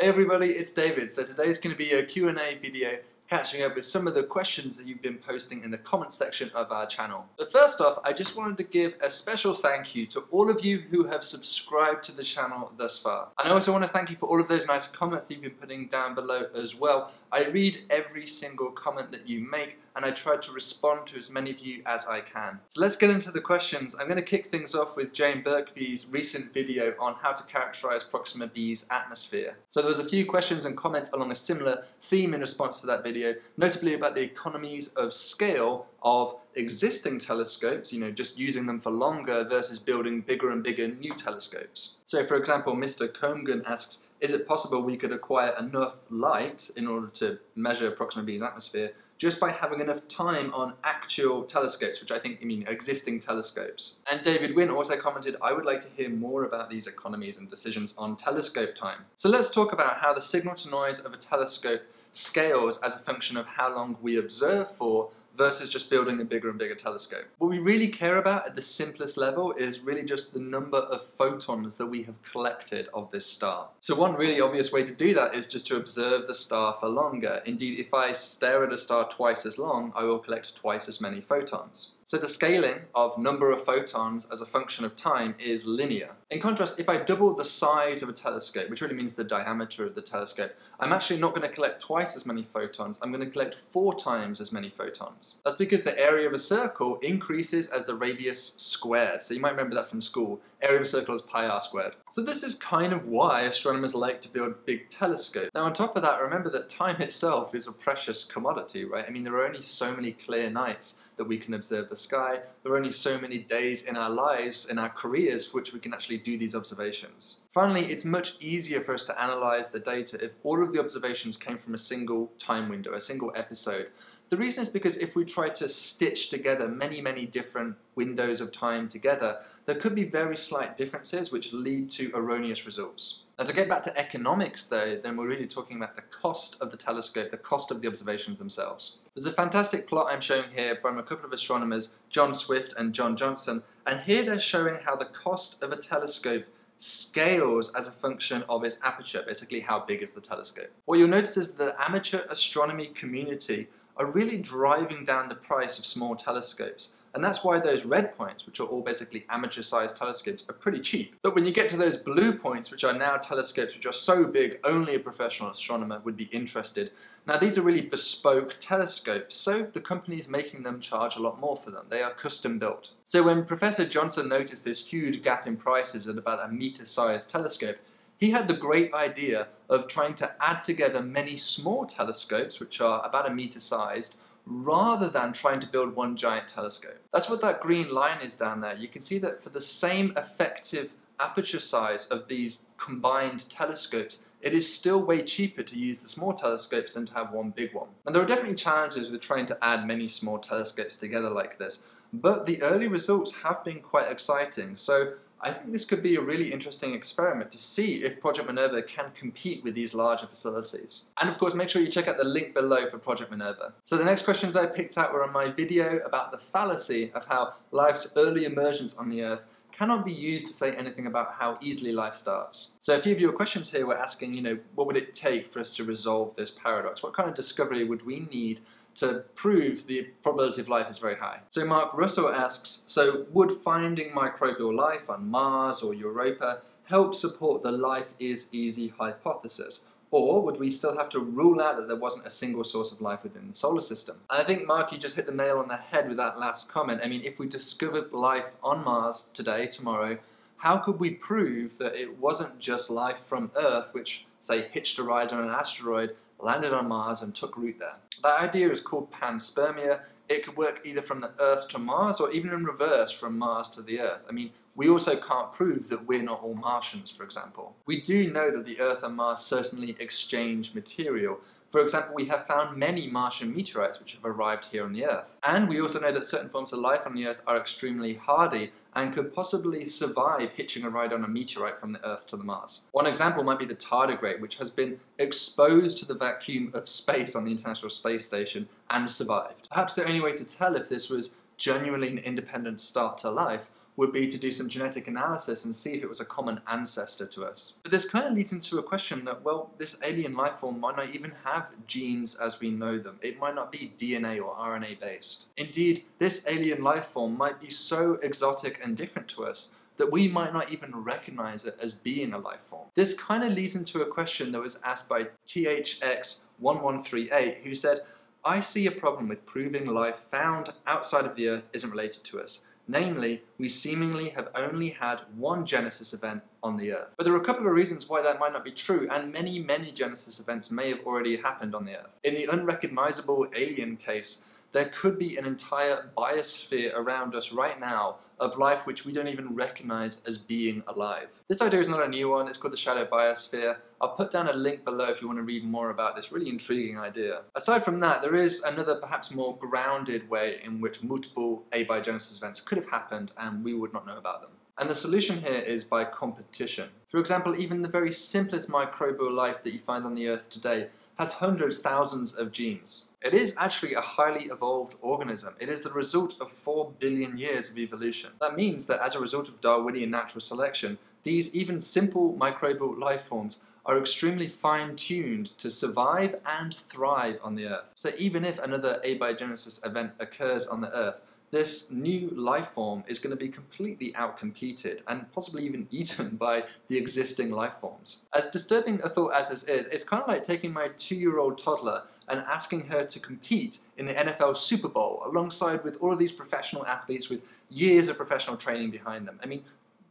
Hey everybody, it's David. So today's going to be a Q&A video catching up with some of the questions that you've been posting in the comment section of our channel. But first off, I just wanted to give a special thank you to all of you who have subscribed to the channel thus far. And I also want to thank you for all of those nice comments that you've been putting down below as well. I read every single comment that you make and I try to respond to as many of you as I can. So let's get into the questions. I'm going to kick things off with Jayne Birkby's recent video on how to characterize Proxima B's atmosphere. So there was a few questions and comments along a similar theme in response to that video, notably about the economies of scale of existing telescopes, you know, just using them for longer versus building bigger and bigger new telescopes. So for example, Mr. Comgan asks, is it possible we could acquire enough light in order to measure Proxima B's atmosphere just by having enough time on actual telescopes, which I think, I mean, existing telescopes. And David Wynn also commented, I would like to hear more about these economies and decisions on telescope time. So let's talk about how the signal to noise of a telescope scales as a function of how long we observe for versus just building a bigger and bigger telescope. What we really care about at the simplest level is really just the number of photons that we have collected of this star. So one really obvious way to do that is just to observe the star for longer. Indeed, if I stare at a star twice as long, I will collect twice as many photons. So the scaling of number of photons as a function of time is linear. In contrast, if I double the size of a telescope, which really means the diameter of the telescope, I'm actually not going to collect twice as many photons, I'm going to collect four times as many photons. That's because the area of a circle increases as the radius squared. So you might remember that from school. Area of a circle is pi r squared. So this is kind of why astronomers like to build big telescopes. Now on top of that, remember that time itself is a precious commodity, right? I mean, there are only so many clear nights that we can observe the sky. There are only so many days in our lives, in our careers, for which we can actually do these observations. Finally, it's much easier for us to analyze the data if all of the observations came from a single time window, a single episode. The reason is because if we try to stitch together many, many different windows of time together, there could be very slight differences which lead to erroneous results. Now to get back to economics though, then we're really talking about the cost of the telescope, the cost of the observations themselves. There's a fantastic plot I'm showing here from a couple of astronomers, John Swift and John Johnson, and here they're showing how the cost of a telescope scales as a function of its aperture, basically how big is the telescope. What you'll notice is the amateur astronomy community are really driving down the price of small telescopes. And that's why those red points, which are all basically amateur-sized telescopes, are pretty cheap. But when you get to those blue points, which are now telescopes which are so big only a professional astronomer would be interested, now these are really bespoke telescopes, so the companies making them charge a lot more for them. They are custom built. So when Professor Johnson noticed this huge gap in prices at about a meter-sized telescope, he had the great idea of trying to add together many small telescopes, which are about a meter sized, rather than trying to build one giant telescope. That's what that green line is down there. You can see that for the same effective aperture size of these combined telescopes, it is still way cheaper to use the small telescopes than to have one big one. And there are definitely challenges with trying to add many small telescopes together like this, but the early results have been quite exciting. So I think this could be a really interesting experiment to see if Project Minerva can compete with these larger facilities. And of course, make sure you check out the link below for Project Minerva. So the next questions I picked out were on my video about the fallacy of how life's early emergence on the Earth cannot be used to say anything about how easily life starts. So a few of your questions here were asking, you know, what would it take for us to resolve this paradox? What kind of discovery would we need to prove the probability of life is very high. So Mark Russell asks, so would finding microbial life on Mars or Europa help support the life is easy hypothesis? Or would we still have to rule out that there wasn't a single source of life within the solar system? And I think, Mark, you just hit the nail on the head with that last comment. I mean, if we discovered life on Mars today, tomorrow, how could we prove that it wasn't just life from Earth, which, say, hitched a ride on an asteroid landed on Mars and took root there. That idea is called panspermia. It could work either from the Earth to Mars or even in reverse from Mars to the Earth. I mean, we also can't prove that we're not all Martians, for example. We do know that the Earth and Mars certainly exchange material, for example, we have found many Martian meteorites which have arrived here on the Earth. And we also know that certain forms of life on the Earth are extremely hardy and could possibly survive hitching a ride on a meteorite from the Earth to the Mars. One example might be the tardigrade, which has been exposed to the vacuum of space on the International Space Station and survived. Perhaps the only way to tell if this was genuinely an independent start to life would be to do some genetic analysis and see if it was a common ancestor to us. But this kind of leads into a question that, well, this alien life form might not even have genes as we know them. It might not be DNA or RNA based. Indeed, this alien life form might be so exotic and different to us that we might not even recognize it as being a life form. This kind of leads into a question that was asked by THX1138 who said, I see a problem with proving life found outside of the Earth isn't related to us. Namely, we seemingly have only had one Genesis event on the Earth. But there are a couple of reasons why that might not be true, and many, many Genesis events may have already happened on the Earth. In the unrecognizable alien case, there could be an entire biosphere around us right now of life which we don't even recognize as being alive. This idea is not a new one, it's called the shadow biosphere. I'll put down a link below if you want to read more about this really intriguing idea. Aside from that, there is another perhaps more grounded way in which multiple abiogenesis events could have happened and we would not know about them. And the solution here is by competition. For example, even the very simplest microbial life that you find on the earth today has hundreds, thousands of genes. It is actually a highly evolved organism. It is the result of 4 billion years of evolution. That means that as a result of Darwinian natural selection, these even simple microbial life forms are extremely fine-tuned to survive and thrive on the Earth. So even if another abiogenesis event occurs on the Earth, this new life form is going to be completely outcompeted and possibly even eaten by the existing life forms. As disturbing a thought as this is, it's kind of like taking my two-year-old toddler and asking her to compete in the NFL Super Bowl alongside with all of these professional athletes with years of professional training behind them. I mean,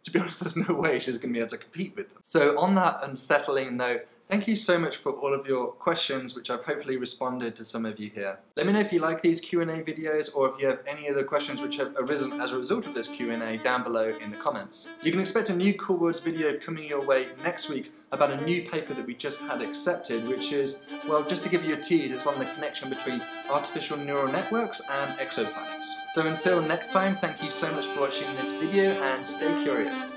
to be honest, there's no way she's going to be able to compete with them. So on that unsettling note, Thank you so much for all of your questions, which I've hopefully responded to some of you here. Let me know if you like these Q&A videos or if you have any other questions which have arisen as a result of this Q&A down below in the comments. You can expect a new Cool Worlds video coming your way next week about a new paper that we just had accepted, which is, well, just to give you a tease, it's on the connection between artificial neural networks and exoplanets. So until next time, thank you so much for watching this video and stay curious.